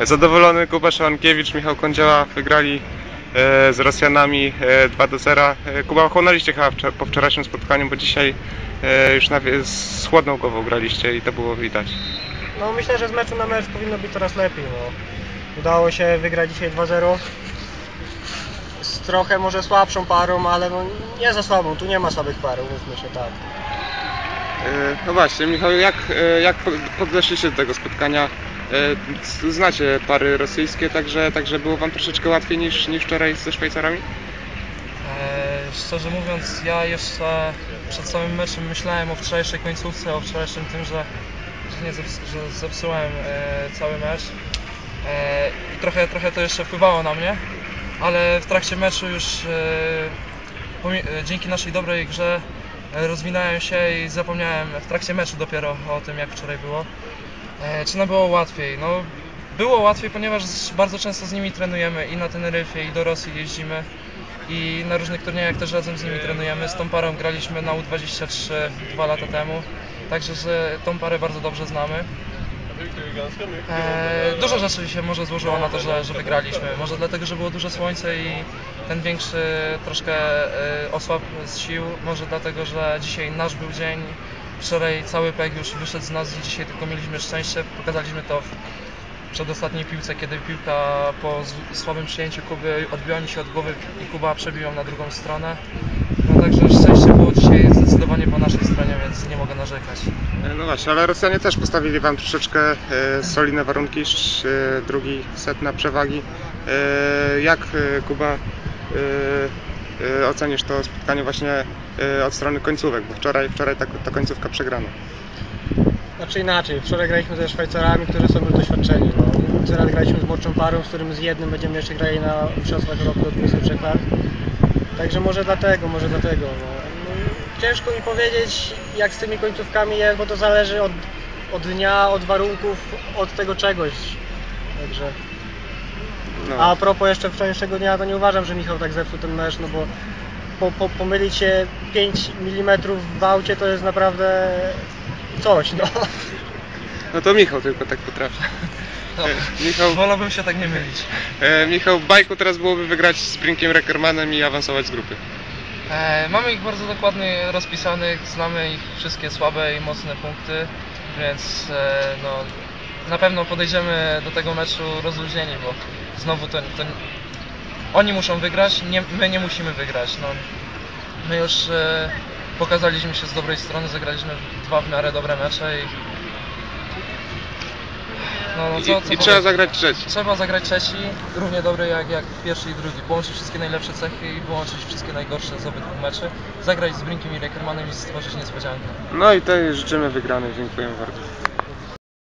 Zadowolony Kuba Szalankiewicz, Michał Kądzieła wygrali e, z Rosjanami e, 2 do 0. E, Kuba, chłonęliście chyba po wczorajszym spotkaniu, bo dzisiaj e, już na, z chłodną głową graliście i to było widać. No myślę, że z meczu na mecz powinno być coraz lepiej. No. Udało się wygrać dzisiaj 2-0. Z trochę może słabszą parą, ale no nie za słabą. Tu nie ma słabych par, mówmy się tak. E, No właśnie, Michał, jak, e, jak pod- podeszliście do tego spotkania? E, Znacie pary rosyjskie, także, także było Wam troszeczkę łatwiej niż, niż wczoraj ze Szwajcarami? E, szczerze mówiąc, ja jeszcze przed samym meczem myślałem o wczorajszej końcówce, o wczorajszym tym, że, że, nie że zepsułem e, cały mecz. I trochę, trochę to jeszcze wpływało na mnie, ale w trakcie meczu już dzięki naszej dobrej grze rozwinąłem się i zapomniałem w trakcie meczu dopiero o tym, jak wczoraj było. E, czy nam było łatwiej? No, było łatwiej, ponieważ bardzo często z nimi trenujemy i na Teneryfie, i do Rosji jeździmy i na różnych turniejach też razem z nimi trenujemy. Z tą parą graliśmy na U23 dwa lata temu, także że tą parę bardzo dobrze znamy. E, dużo rzeczy się może złożyło na to, że, że wygraliśmy. Może dlatego, że było duże słońce i ten większy troszkę e, osłabł z sił. Może dlatego, że dzisiaj nasz był dzień. Wczoraj cały pek już wyszedł z nas i dzisiaj tylko mieliśmy szczęście. Pokazaliśmy to w przedostatniej piłce, kiedy piłka po słabym przyjęciu Kuby odbiła mi się od głowy i Kuba przebił ją na drugą stronę. No także szczęście było dzisiaj zdecydowanie po naszej stronie, więc nie mogę narzekać. E, No właśnie, ale Rosjanie też postawili Wam troszeczkę e, solidne warunki, sz- e, drugi set na przewagi. Jak Kuba ocenisz to spotkanie właśnie e, od strony końcówek, bo wczoraj, wczoraj ta, ta końcówka przegrana. Znaczy inaczej, wczoraj graliśmy ze Szwajcarami, którzy są już doświadczeni. No. Teraz graliśmy z młodszą parą, z którym z jednym będziemy jeszcze grali na Mistrzostwach Europy do 23 lat. Także może dlatego, może dlatego. No. No, Ciężko mi powiedzieć jak z tymi końcówkami jest, bo to zależy od, od dnia, od warunków, od tego czegoś. Także. No. A a propos jeszcze wczorajszego dnia, to nie uważam, że Michał tak zepsuł ten mecz, no bo po, po, pomylić się 5 mm w aucie to jest naprawdę coś, no. no to Michał tylko tak potrafi. No, E, Michał, wolałbym się tak nie mylić. e, Michał, w bajku teraz byłoby wygrać z Brinkiem Reckermanem i awansować z grupy. E, mamy ich bardzo dokładnie rozpisanych, znamy ich wszystkie słabe i mocne punkty, więc e, no, na pewno podejdziemy do tego meczu rozluźnieni, bo znowu to, to oni muszą wygrać, nie, my nie musimy wygrać. No, my już e, pokazaliśmy się z dobrej strony, zagraliśmy dwa w miarę dobre mecze i no, no, I, co, co i trzeba powiedzieć? zagrać trzeci. Trzeba zagrać trzeci, równie dobry jak, jak pierwszy i drugi. Połączyć wszystkie najlepsze cechy i wyłączyć wszystkie najgorsze z obydwu meczy. Zagrać z Brinkiem i Reckermanem i stworzyć niespodziankę. No i tutaj życzymy wygranej. Dziękuję bardzo.